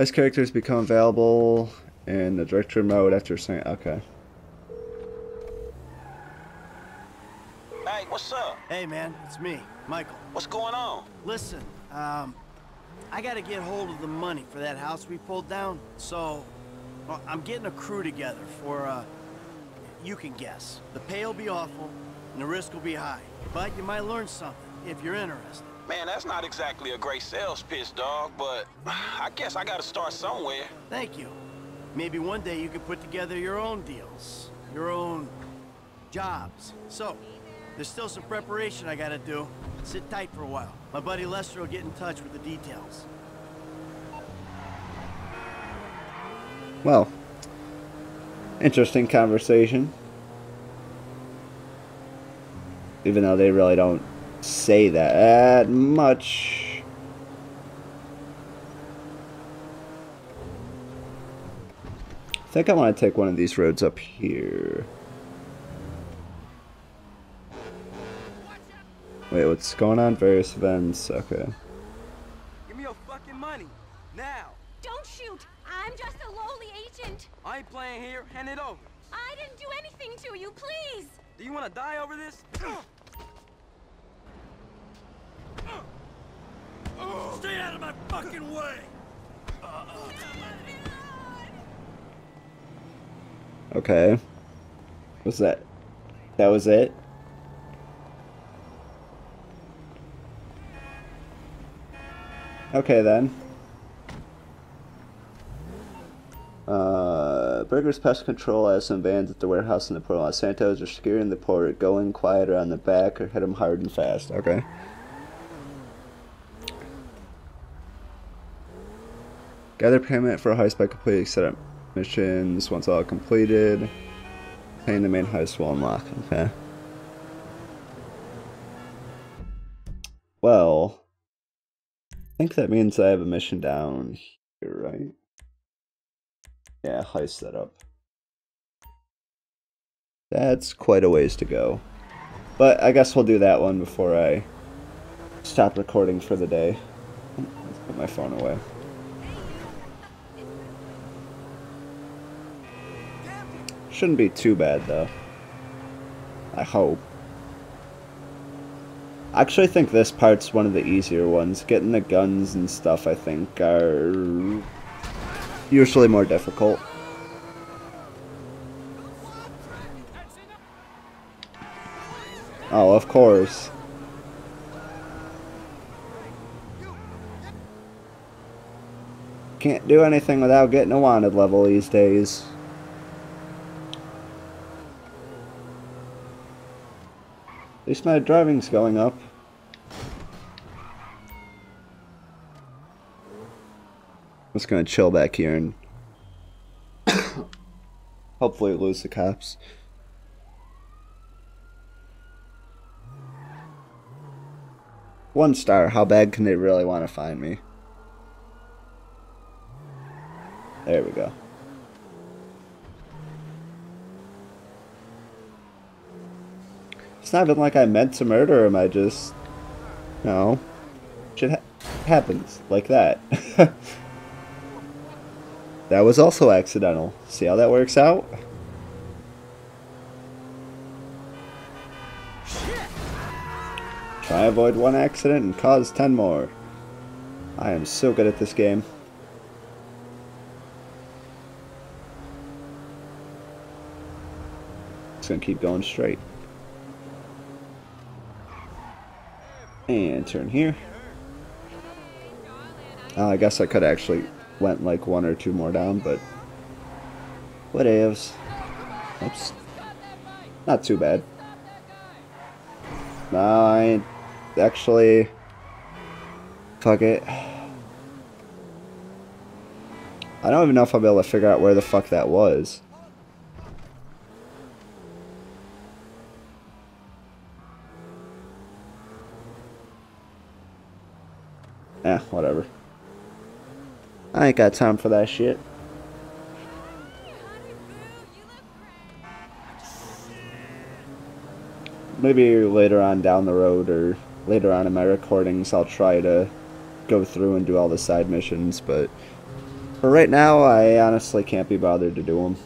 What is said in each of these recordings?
As characters become available in the director mode after saying okay. Hey, what's up? Hey, man, it's me, Michael. What's going on? Listen, um, I gotta get hold of the money for that house we pulled down, so well, I'm getting a crew together for, uh, you can guess. The pay will be awful, and the risk will be high, but you might learn something if you're interested. Man, that's not exactly a great sales pitch, dog, but I guess I gotta start somewhere. Thank you. Maybe one day you could put together your own deals, your own jobs. So, there's still some preparation I gotta do. Sit tight for a while. My buddy Lester will get in touch with the details. Well, interesting conversation. Even though they really don't say that much. I think I want to take one of these roads up here. Wait, what's going on? Various events. Okay. Give me your fucking money. Now. Don't shoot! I'm just a lowly agent. I ain't playing here. Hand it over. I didn't do anything to you, please! Do you want to die over this? Stay out of my fucking way! Okay. Was that... That was it? Okay then. Uh, Bugstars Pest Control has some vans at the warehouse in the Port of Los Santos are securing the port. Going quieter on the back or hit them hard and fast. Okay. Gather payment for a heist by completing setup missions once all completed. Paying the main heist will unlock. Okay. Well, I think that means I have a mission down here, right? Yeah, heist setup. That's quite a ways to go. But I guess we'll do that one before I stop recording for the day. Let's put my phone away. Shouldn't be too bad though. I hope. I actually think this part's one of the easier ones. Getting the guns and stuff, I think, are usually more difficult. Oh, of course. Can't do anything without getting a wanted level these days. At least my driving's going up. I'm just gonna chill back here and hopefully lose the cops. One star, how bad can they really want to find me? There we go. It's not even like I meant to murder him, I just... You know... Shit ha happens. Like that. that was also accidental. See how that works out? Try avoid one accident and cause ten more. I am so good at this game. Just gonna keep going straight. And turn here. Oh, I guess I could actually went like one or two more down, but whatevs. Oops. Not too bad. No, I actually fuck it. I don't even know if I'll be able to figure out where the fuck that was. Eh, whatever. I ain't got time for that shit. Maybe later on down the road or later on in my recordings I'll try to go through and do all the side missions, but For right now, I honestly can't be bothered to do them.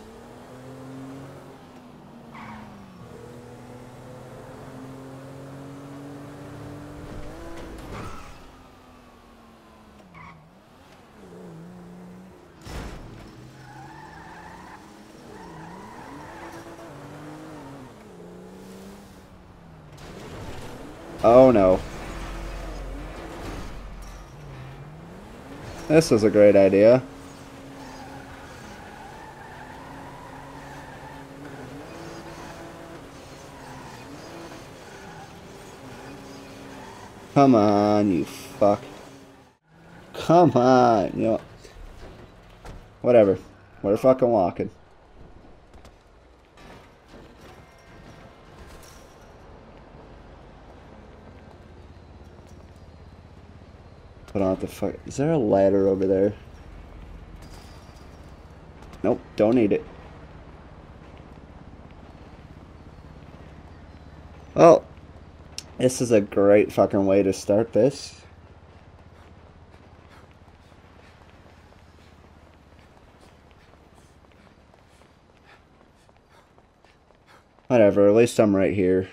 Oh no. This is a great idea. Come on, you fuck. Come on, you know. Whatever. We're fucking walking. On the fuck. Is there a ladder over there? Nope, don't need it. Well, this is a great fucking way to start this. Whatever, at least I'm right here.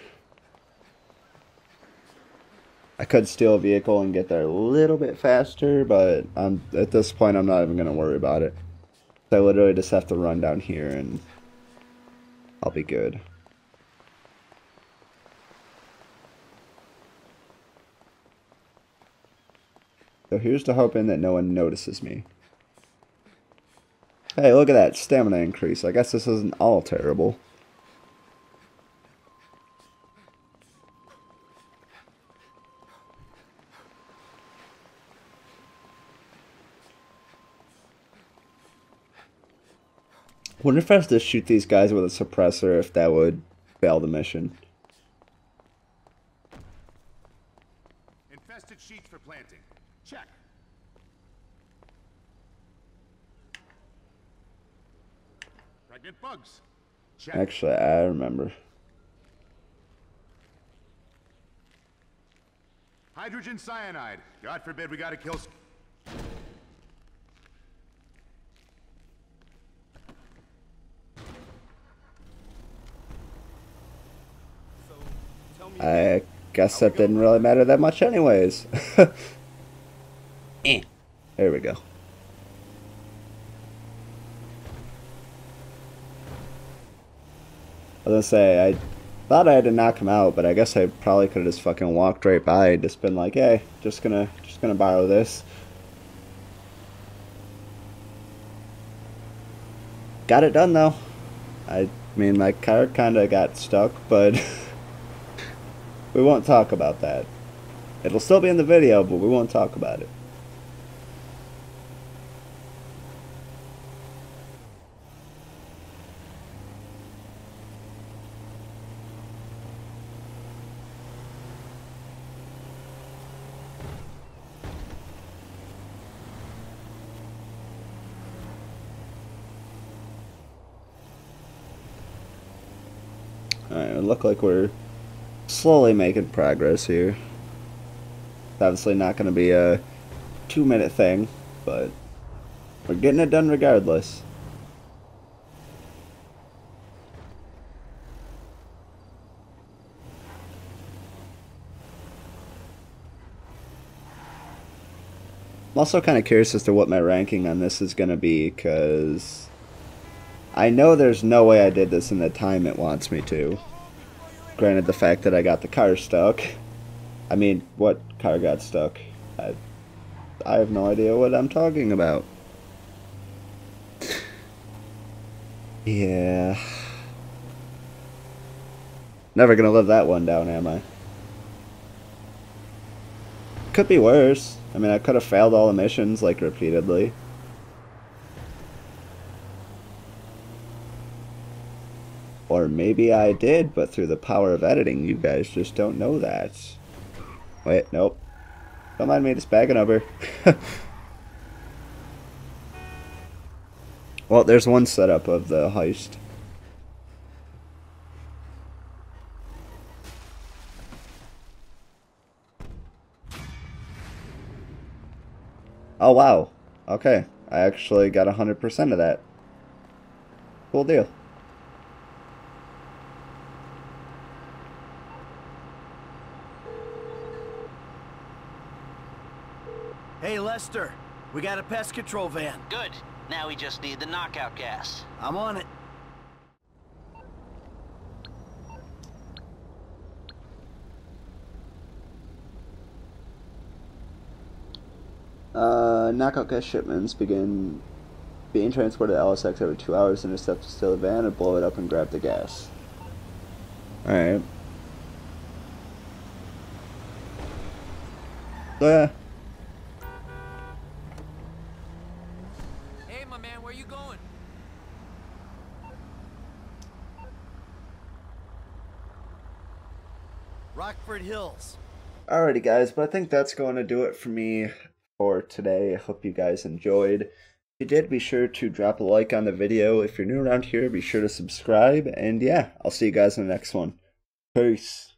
I could steal a vehicle and get there a little bit faster, but I'm, at this point I'm not even going to worry about it. I literally just have to run down here and I'll be good. So here's to hoping that no one notices me. Hey, look at that stamina increase. I guess this isn't all terrible. Wonder if I have to shoot these guys with a suppressor if that would fail the mission. Infested sheets for planting. Check. Pregnant bugs. Check. Actually, I remember. Hydrogen cyanide. God forbid we gotta kill. s- So, tell me. I guess that didn't really matter that much anyways. Eh. There we go. I was gonna say, I thought I had to knock him out, but I guess I probably could have just fucking walked right by and just been like, hey, just gonna, just gonna borrow this. Got it done though. I mean, my car kinda got stuck, but we won't talk about that. It'll still be in the video, but we won't talk about it. Alright, it look like we're slowly making progress here. Obviously not going to be a two minute thing, but we're getting it done regardless. I'm also kind of curious as to what my ranking on this is going to be, because I know there's no way I did this in the time it wants me to. Granted, the fact that I got the car stuck. I mean, what car got stuck? I, I have no idea what I'm talking about. Yeah. Never gonna live that one down, am I? Could be worse. I mean, I could have failed all the missions, like, repeatedly. Or maybe I did, but through the power of editing, you guys just don't know that. Wait, nope. Don't mind me, just bagging over. well, there's one setup of the heist. Oh, wow. Okay. I actually got 100% of that. Cool deal. Hey, Lester. We got a pest control van. Good. Now we just need the knockout gas. I'm on it. Uh, knockout gas shipments begin being transported to LSX every two hours. Intercept steal the van and blow it up and grab the gas. Alright. Yeah. Hey, my man, where you going? Rockford Hills. Alrighty guys, but I think that's going to do it for me for today. I hope you guys enjoyed. If you did, be sure to drop a like on the video. If you're new around here, be sure to subscribe. And yeah, I'll see you guys in the next one. Peace.